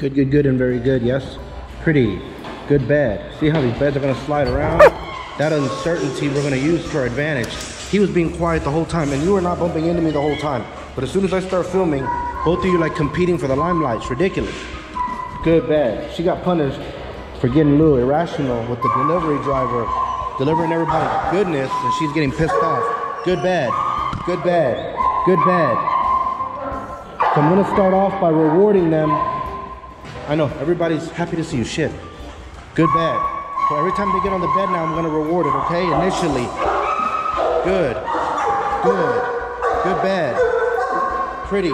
Good, good, good, and very good, yes. Pretty, good, bad. See how these beds are gonna slide around? That uncertainty we're gonna use to our advantage. He was being quiet the whole time, and you were not bumping into me the whole time. But as soon as I start filming, both of you like competing for the limelight. It's ridiculous. Good, bad. She got punished for getting a little irrational with the delivery driver delivering everybody goodness, and she's getting pissed off. Good, bad. Good, bad. Good, bad. So I'm gonna start off by rewarding them. I know, everybody's happy to see you. Shit. Good, bad. So every time they get on the bed now, I'm gonna reward it, okay? Initially. Good. Good. Good, bad. Pretty.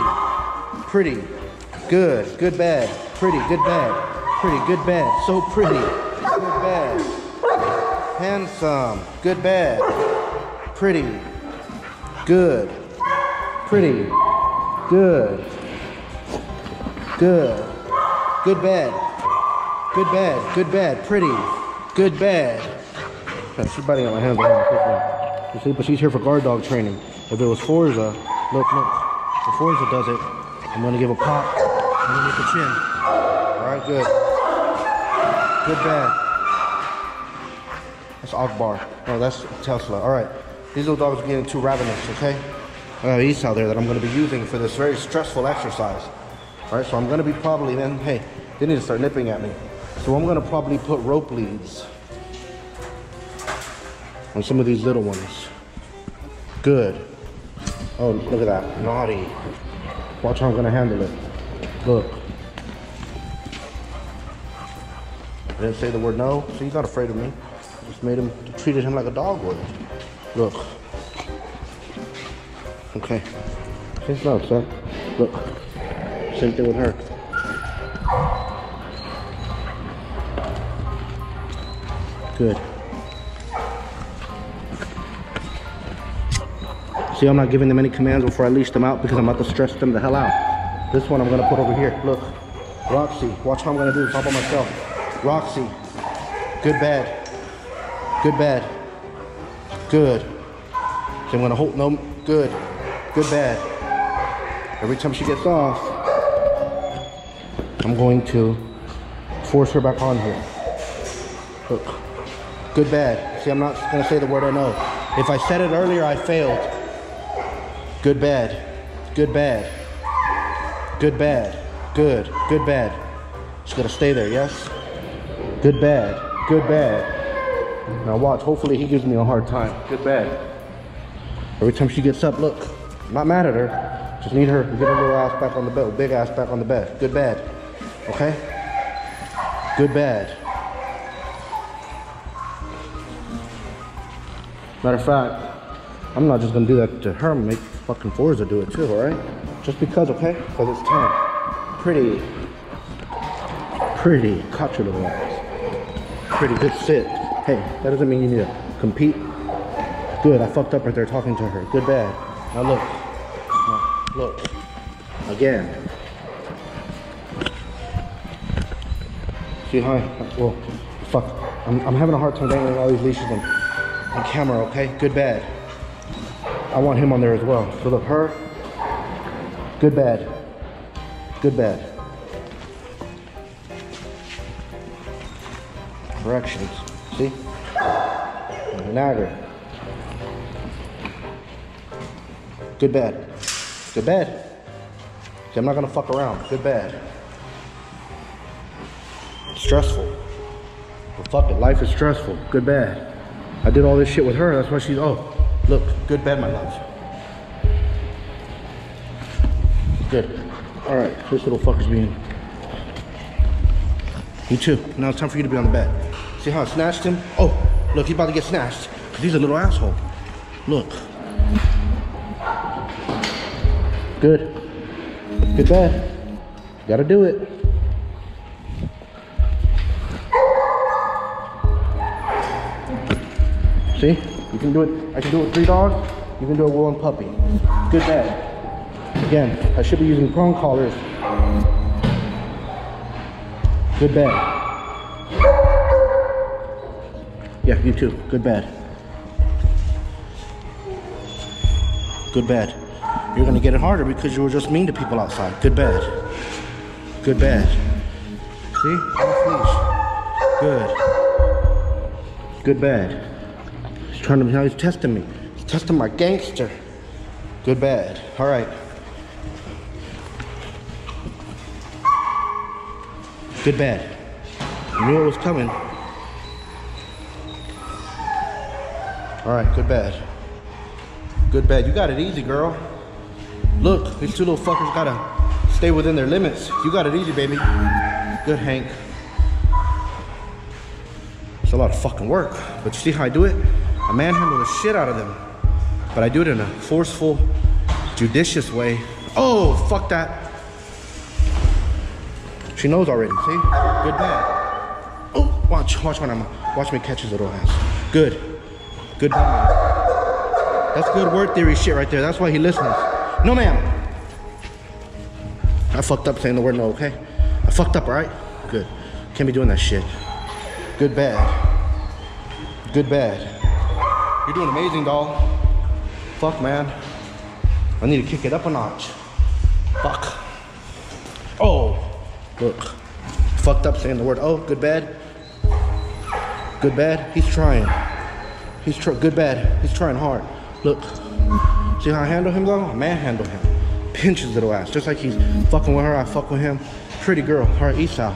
Pretty. Good. Good, bad. Pretty. Good, bad. Pretty. Good, bad. So pretty. Good, bad. Handsome. Good, bad. Pretty. Good. Pretty. Good. Good. Good, bad. Good, bad. Good, bad. Pretty. Good, bad. Yeah, she's biting on my hand. You see, but she's here for guard dog training. If it was Forza, look, look. If Forza does it, I'm gonna give a pop I'm gonna underneath the chin. All right, good. Good, bad. That's Akbar. No, that's Tesla. All right. These little dogs are getting too ravenous, okay? I have yeast out there that I'm to be using for this very stressful exercise. All right, so I'm to be probably then, hey, they need to start nipping at me. So I'm to probably put rope leads on some of these little ones. Good. Oh, look at that. Naughty. Watch how I'm to handle it. Look. I didn't say the word no, so he's not afraid of me. I just made him, treated him like a dog would. Look. Okay. He's not upset. Look. Same thing with her. Good. See, I'm not giving them any commands before I leash them out because I'm about to stress them the hell out. This one I'm gonna put over here. Look. Roxy. Watch how I'm gonna do this all by myself. Roxy. Good, bad. Good, bad. Good. So I'm gonna hold, no, good. Good, bad. Every time she gets off, I'm going to force her back on here. Look. Good, bad. See, I'm not gonna say the word I know. If I said it earlier, I failed. Good, bad. Good, bad. Good, bad. Good. Good, bad. She's gonna stay there, yes? Good, bad. Good, bad. Now watch, hopefully he gives me a hard time. Good, bad. Every time she gets up, look, I'm not mad at her. Just need her to get her little ass back on the bed, big ass back on the bed. Good, bad. Okay? Good, bad. Matter of fact, I'm not just gonna do that to her, make fucking Forza do it too, alright? Just because, okay? Because it's time. Pretty. Pretty. Caught your little. Pretty good sit. Hey, that doesn't mean you need to compete. Good, I fucked up right there talking to her. Good, bad. Now look. Now, look. Again. See, hi. Well, fuck. I'm, I'm having a hard time dangling all these leashes on, on camera, okay? Good, bad. I want him on there as well. So look, her. Good, bad. Good, bad. Corrections. See? Nagger. Good, bad. Good, bad. See, I'm not gonna fuck around. Good, bad. Stressful. But fuck it, life is stressful. Good, bad. I did all this shit with her, that's why she's, oh, look, good, bad, my love. Good. All right, this little fucker's being. You too. Now it's time for you to be on the bed. See how I snatched him? Oh, look, he's about to get snatched. Cause he's a little asshole. Look. Good. Good bed. Gotta do it. See? You can do it. I can do it with three dogs. You can do it with one puppy. Good bed. Again, I should be using prong collars. Good bed. Yeah, you too. Good bed. Good bed. You're gonna get it harder because you were just mean to people outside. Good bed. Good bed. See? Good. Good bad. Trying to, now he's testing me. He's testing my gangster. Good bad. All right. Good bad. You knew it was coming. All right, good bad. Good bad. You got it easy, girl. Look, these two little fuckers gotta stay within their limits. You got it easy, baby. Good, Hank. It's a lot of fucking work, but you see how I do it? I manhandle the shit out of them. But I do it in a forceful, judicious way. Oh, fuck that. She knows already, see? Good bad. Oh, watch, watch when I'm, watch me catch his little ass. Good, good bad. That's good word theory shit right there. That's why he listens. No, ma'am. I fucked up saying the word no, okay? I fucked up, all right? Good. Can't be doing that shit. Good bad. Good bad. You're doing amazing, doll. Fuck, man. I need to kick it up a notch. Fuck. Oh. Look, fucked up saying the word, oh, good, bad. Good, bad. He's trying. He's good, bad. He's trying hard. Look, see how I handle him though? I manhandle him. Pinch his little ass. Just like he's fucking with her, I fuck with him. Pretty girl. Right, Esau.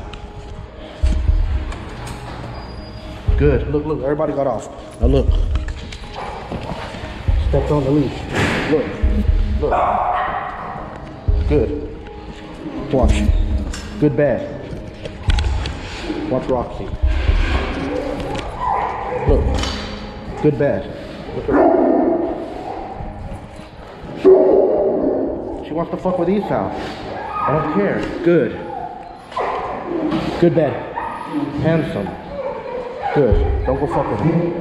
Good. Look, look, everybody got off. Now look. Stepped on the leash. Look. Look. Good. Watch. Good, bad. Watch Roxy. Look. Good, bad. She wants to fuck with Esau. I don't care. Good. Good, bad. Handsome. Good. Don't go fuck with him.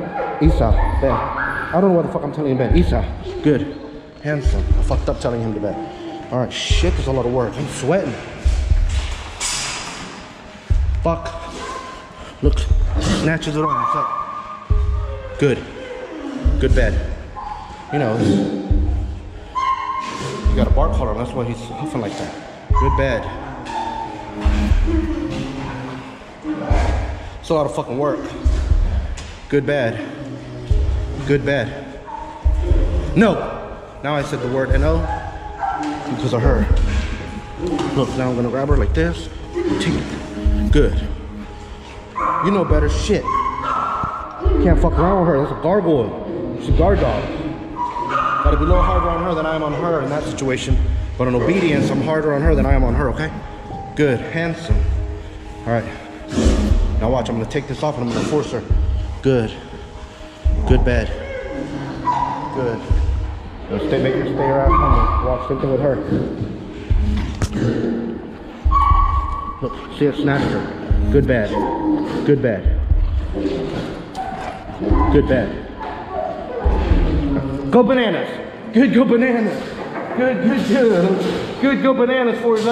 Esau, bad. I don't know what the fuck I'm telling you, bad. Esau, good. Handsome. I fucked up telling him to bed. All right, shit, there's a lot of work. I'm sweating. Fuck. Look, snatches it on. What's up? Good. Good bed. You know, you got a bar collar on. That's why he's huffing like that. Good bed. It's a lot of fucking work. Good bad. Good bad. No. Now I said the word no because of her. Look, now I'm gonna grab her like this. Good. You know better shit. can't fuck around with her. That's a gargoyle. She's a guard dog. Gotta be a little harder on her than I am on her in that situation. But on obedience, I'm harder on her than I am on her, okay? Good. Handsome. All right. Now watch, I'm gonna take this off and I'm gonna force her. Good. Good bed. Good. Now stay, make her stay her ass home. Watch, same thing with her. Look, see it snatched her. Good, bad. Good, bad. Good, bad. Go bananas. Good, go bananas. Good, good, good. Good, go bananas for you,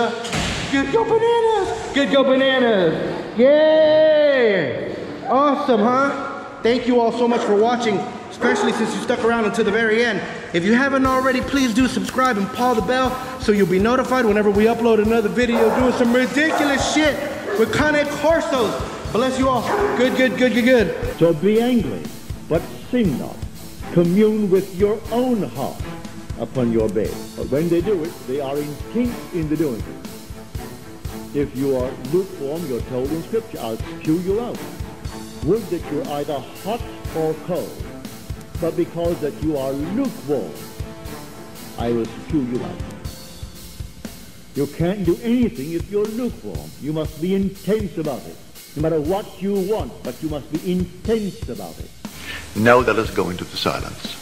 Good, go bananas. Good, go bananas. Yay! Awesome, huh? Thank you all so much for watching especially since you stuck around until the very end. If you haven't already, please do subscribe and paw the bell so you'll be notified whenever we upload another video doing some ridiculous shit with Cane Corsos. Bless you all. Good, good, good, good, good. So be angry, but sin not. Commune with your own heart upon your bed. But when they do it, they are intent in the doing. If you are lukewarm, you're told in Scripture, I'll spew you out. Would that you're either hot or cold but because that you are lukewarm, I will spew you out. You can't do anything if you're lukewarm. You must be intense about it. No matter what you want, but you must be intense about it. Now let us go into the silence.